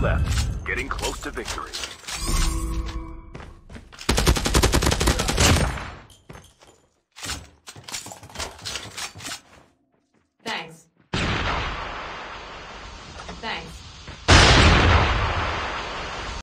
left. Getting close to victory. Thanks. Thanks.